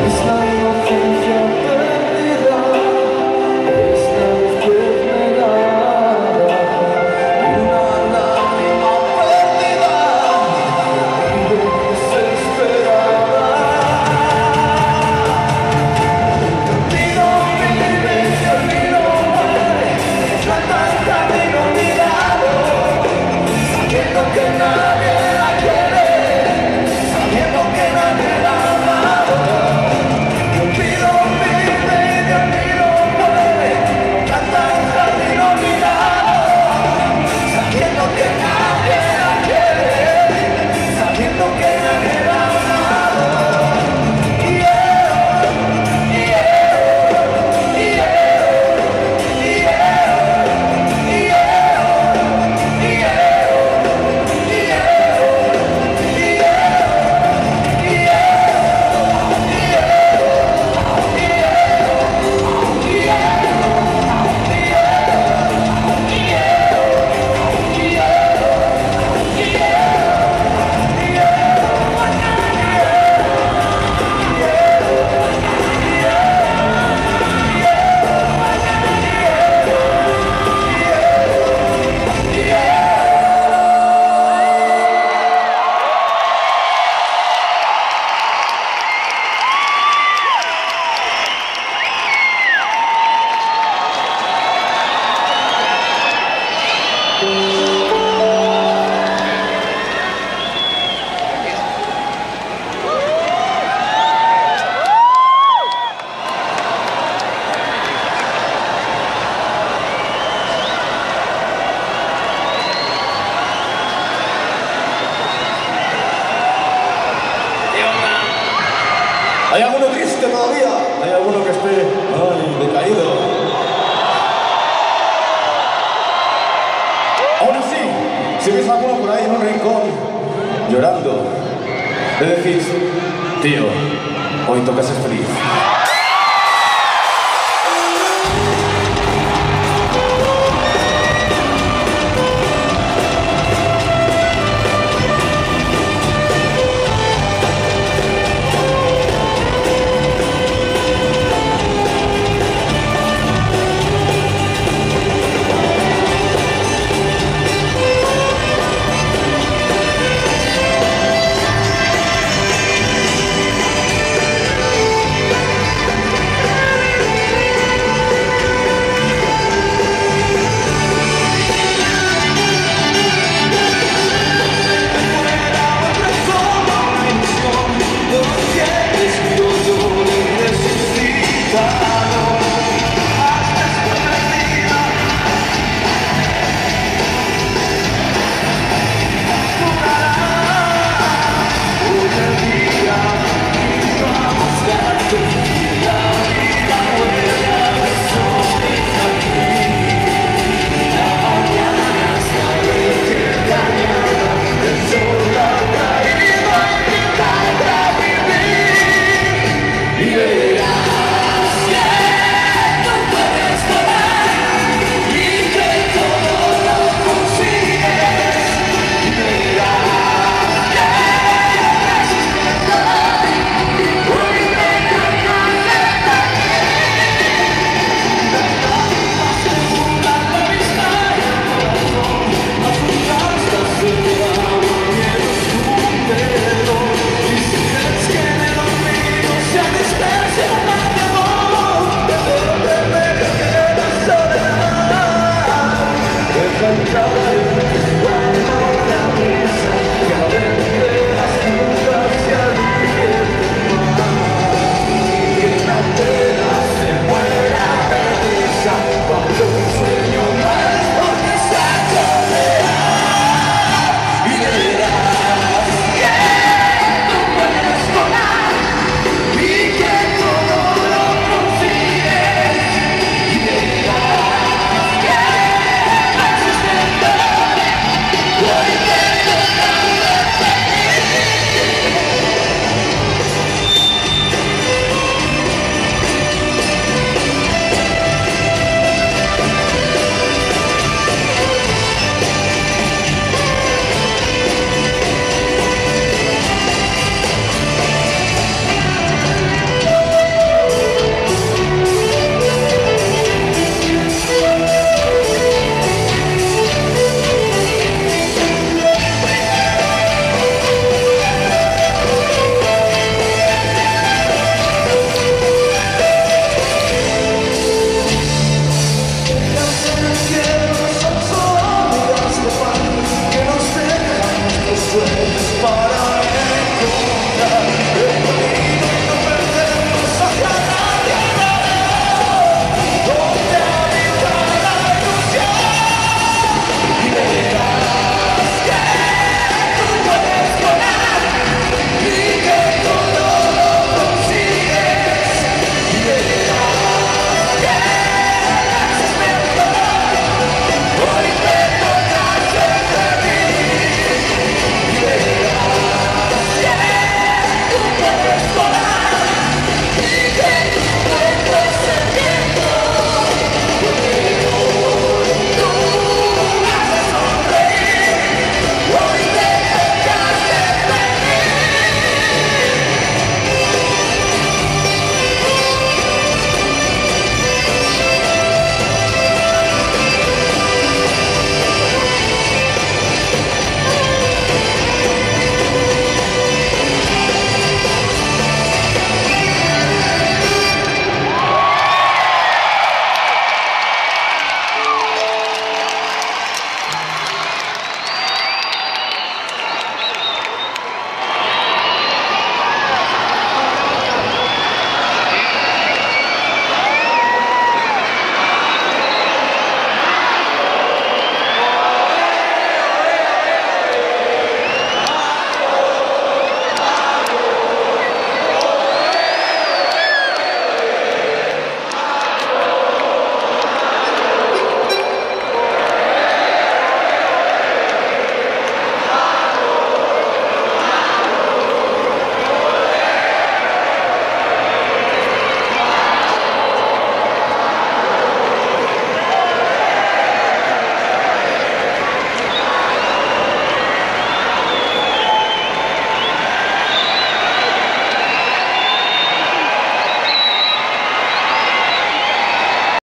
It's not your fault. ay, decaído. Aún así, si ves a alguno por ahí en un rincón llorando, le decís, tío, hoy toca ser feliz.